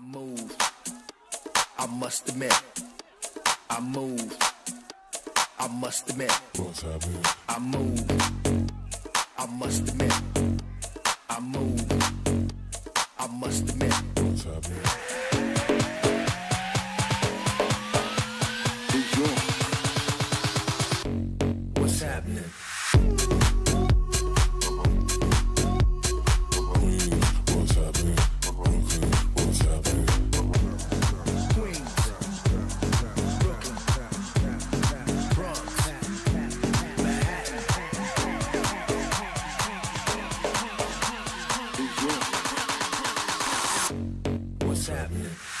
I move. I must admit. I move. I must admit. What's happening? I move. I must admit. I move. I must admit. What's happening? What's happening? happening.